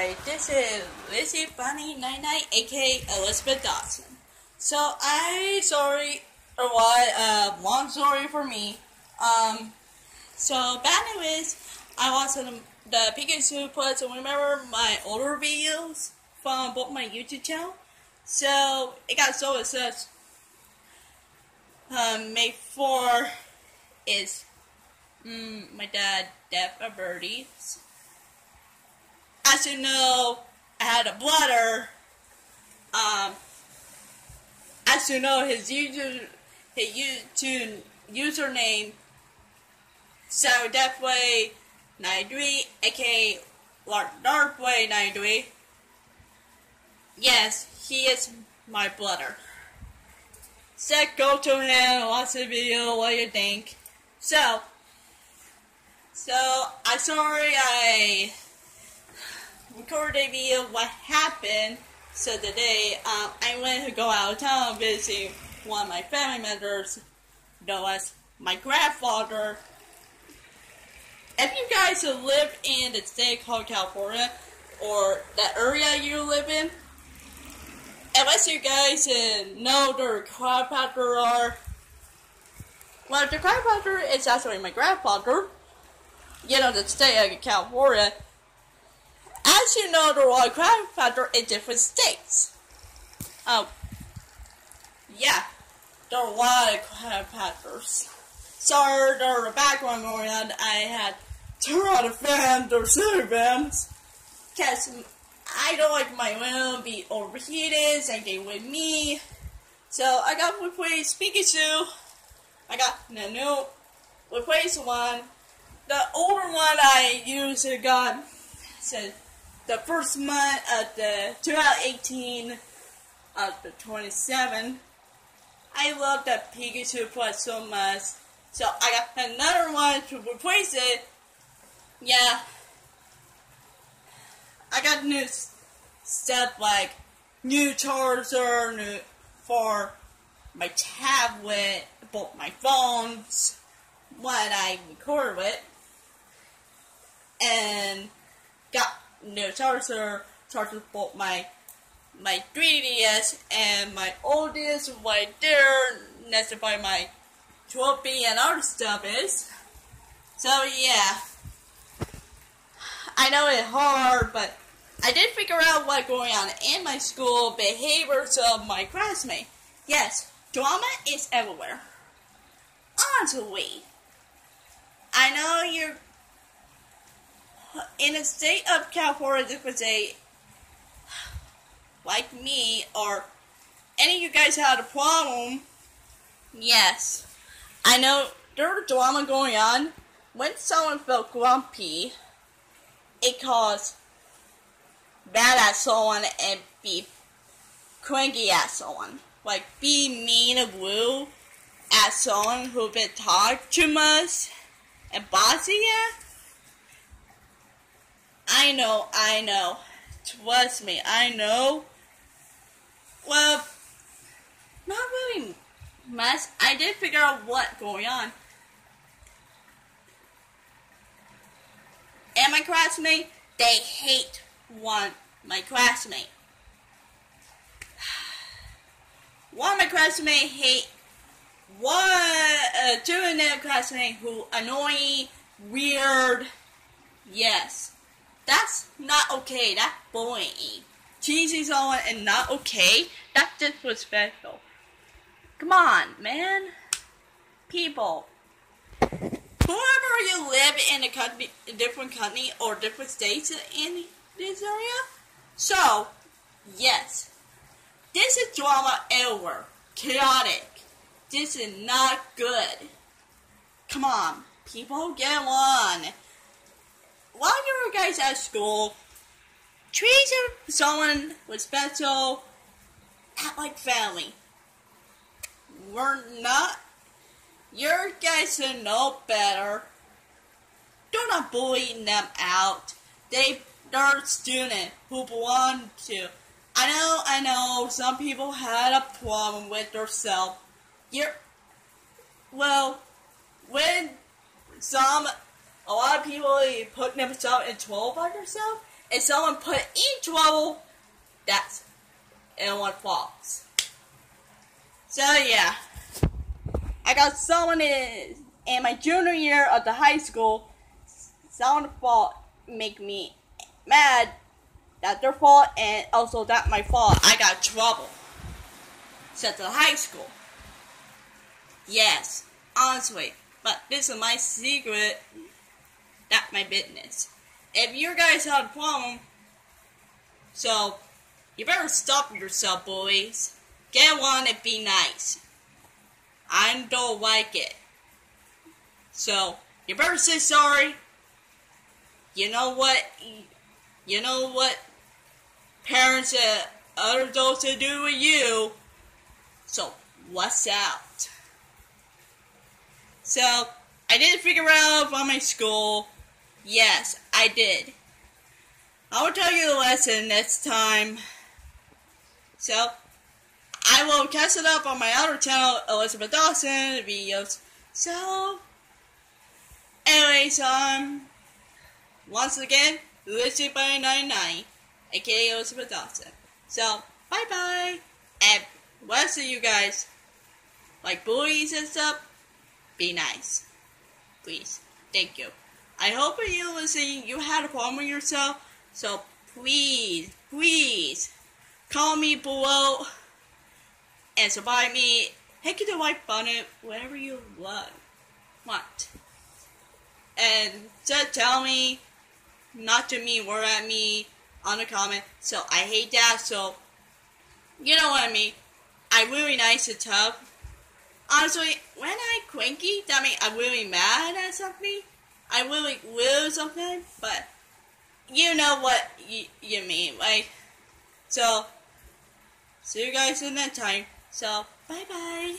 Hi, this is Lizzybunny99, aka Elizabeth Dawson. So I sorry or what? Uh, long story for me. Um, so bad news. I watched the, the Pikachu puts. Remember my older videos from both my YouTube channel. So it got so obsessed. Um, May four is mm, my dad death of birdies as you know, I had a bladder. Um, as you know, his user, his YouTube username, so Deathway 93, aka Darkway 93. Yes, he is my brother. So go to him, watch the video, what you think. So, so I'm sorry I recorded a video what happened. So today, um, I went to go out of town visiting one of my family members, known as my grandfather. If you guys live in the state called California, or that area you live in, unless you guys know the chiropractor are, well, the chiropractor is actually my grandfather. You know, the state of California as you know, there are grandfather in different states. Um, yeah, there are a lot of grandfathers. Sorry, there's a background going on. I had two other fans or silly fans. Because I don't like my room be overheated, same thing with me. So I got replaced Pikachu. I got the new replaced one. The older one I used got said the first month of the 2018 of the 27. I love that Pikachu plush so much. So I got another one to replace it. Yeah. I got new stuff like new charger new for my tablet, both my phones, what I record with, and got new charger, charger both my my 3DS and my oldest right there next to my 12B and other stuff is. So yeah. I know it's hard, but I did figure out what's going on in my school behaviors of my classmates. Yes, drama is everywhere. Honestly, I know you're in the state of California, this was a like me or any of you guys had a problem. Yes, I know there there's drama going on. When someone felt grumpy, it caused bad at someone and be cranky at someone. Like be mean and rude at someone who been talked too much and bossy at. I know, I know. Trust me, I know. Well, not really much. I did figure out what going on. And my classmate, they hate one my classmate. One of my classmates hate one uh, two of their classmates who annoying, weird. Yes. That's not okay. That's bullying. Teasing someone and not okay. That's disrespectful. Come on, man. People. Whoever you live in a country, a different country or different states in this area. So, yes, this is drama everywhere. Chaotic. This is not good. Come on, people, get on you at school, treat someone with special act like family. We're not. Your guys should know better. Do not bully them out. They they're student who belong to. I know, I know. Some people had a problem with themselves. You're well when some a lot of people put themselves in trouble by themselves, if someone put in trouble, that's anyone falls. So yeah, I got someone in in my junior year of the high school. Someone fault make me mad that their fault and also that my fault. I got trouble. Sent to high school. Yes, honestly, but this is my secret. Not my business. If you guys have a problem, so you better stop yourself, boys. Get one and be nice. I don't like it. So, you better say sorry. You know what? You know what parents and other adults to do with you. So, what's out? So, I didn't figure out about my school. Yes, I did. I will tell you the lesson next time. So, I will cast it up on my other channel, Elizabeth Dawson videos. So, anyways, um, once again, Lizzybunny99, aka Elizabeth Dawson. So, bye bye, and rest of you guys, like bullies and stuff, be nice. Please. Thank you. I hope you're listening, you had a problem with yourself, so please, please, call me below and subscribe me. Hit the like button whenever you want. want. And just tell me not to mean word at me on the comment. So I hate that. So you know what I mean. I'm really nice and tough. Honestly, when I cranky, that means I'm really mad at something. I really will something, but you know what you, you mean, like. So, see you guys in that time. So, bye bye.